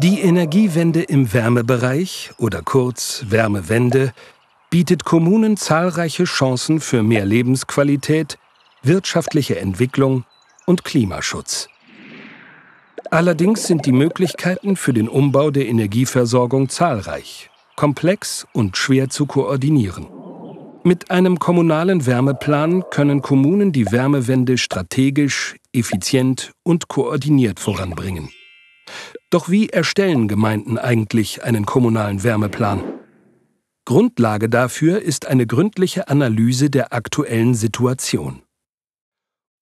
Die Energiewende im Wärmebereich oder kurz Wärmewende bietet Kommunen zahlreiche Chancen für mehr Lebensqualität, wirtschaftliche Entwicklung und Klimaschutz. Allerdings sind die Möglichkeiten für den Umbau der Energieversorgung zahlreich, komplex und schwer zu koordinieren. Mit einem kommunalen Wärmeplan können Kommunen die Wärmewende strategisch, effizient und koordiniert voranbringen. Doch wie erstellen Gemeinden eigentlich einen kommunalen Wärmeplan? Grundlage dafür ist eine gründliche Analyse der aktuellen Situation.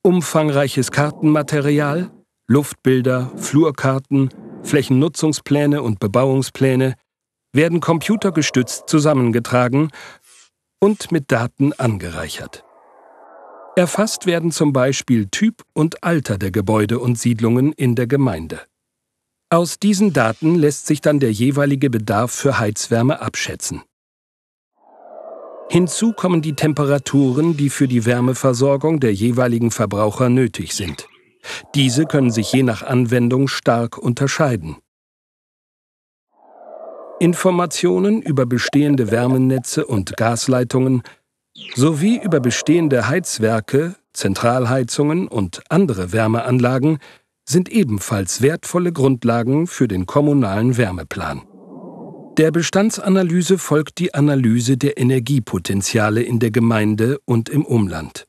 Umfangreiches Kartenmaterial, Luftbilder, Flurkarten, Flächennutzungspläne und Bebauungspläne werden computergestützt zusammengetragen und mit Daten angereichert. Erfasst werden zum Beispiel Typ und Alter der Gebäude und Siedlungen in der Gemeinde. Aus diesen Daten lässt sich dann der jeweilige Bedarf für Heizwärme abschätzen. Hinzu kommen die Temperaturen, die für die Wärmeversorgung der jeweiligen Verbraucher nötig sind. Diese können sich je nach Anwendung stark unterscheiden. Informationen über bestehende Wärmenetze und Gasleitungen sowie über bestehende Heizwerke, Zentralheizungen und andere Wärmeanlagen sind ebenfalls wertvolle Grundlagen für den kommunalen Wärmeplan. Der Bestandsanalyse folgt die Analyse der Energiepotenziale in der Gemeinde und im Umland.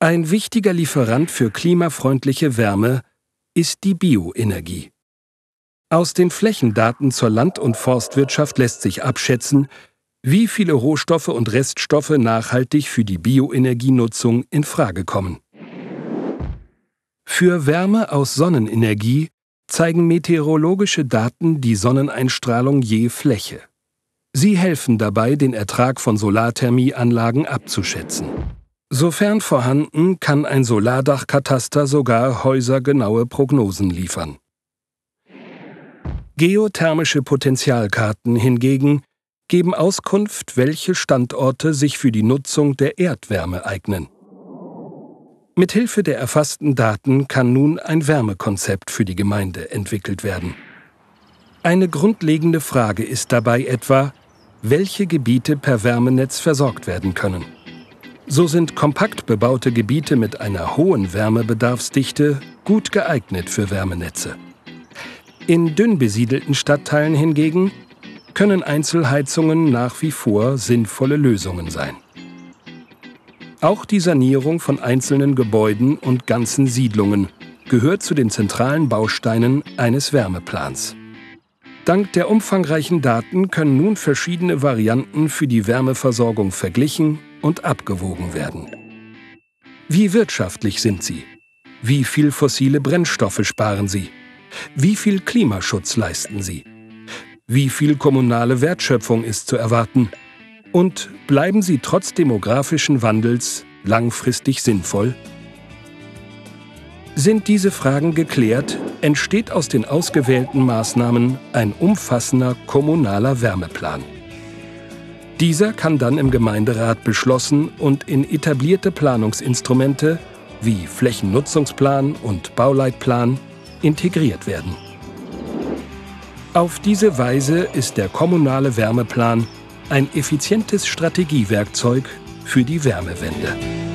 Ein wichtiger Lieferant für klimafreundliche Wärme ist die Bioenergie. Aus den Flächendaten zur Land- und Forstwirtschaft lässt sich abschätzen, wie viele Rohstoffe und Reststoffe nachhaltig für die Bioenergienutzung in Frage kommen. Für Wärme aus Sonnenenergie zeigen meteorologische Daten die Sonneneinstrahlung je Fläche. Sie helfen dabei, den Ertrag von Solarthermieanlagen abzuschätzen. Sofern vorhanden, kann ein Solardachkataster sogar häusergenaue Prognosen liefern. Geothermische Potentialkarten hingegen geben Auskunft, welche Standorte sich für die Nutzung der Erdwärme eignen. Mithilfe der erfassten Daten kann nun ein Wärmekonzept für die Gemeinde entwickelt werden. Eine grundlegende Frage ist dabei etwa, welche Gebiete per Wärmenetz versorgt werden können. So sind kompakt bebaute Gebiete mit einer hohen Wärmebedarfsdichte gut geeignet für Wärmenetze. In dünn besiedelten Stadtteilen hingegen können Einzelheizungen nach wie vor sinnvolle Lösungen sein. Auch die Sanierung von einzelnen Gebäuden und ganzen Siedlungen gehört zu den zentralen Bausteinen eines Wärmeplans. Dank der umfangreichen Daten können nun verschiedene Varianten für die Wärmeversorgung verglichen und abgewogen werden. Wie wirtschaftlich sind sie? Wie viel fossile Brennstoffe sparen sie? Wie viel Klimaschutz leisten sie? Wie viel kommunale Wertschöpfung ist zu erwarten? Und bleiben sie trotz demografischen Wandels langfristig sinnvoll? Sind diese Fragen geklärt, entsteht aus den ausgewählten Maßnahmen ein umfassender kommunaler Wärmeplan. Dieser kann dann im Gemeinderat beschlossen und in etablierte Planungsinstrumente wie Flächennutzungsplan und Bauleitplan integriert werden. Auf diese Weise ist der kommunale Wärmeplan ein effizientes Strategiewerkzeug für die Wärmewende.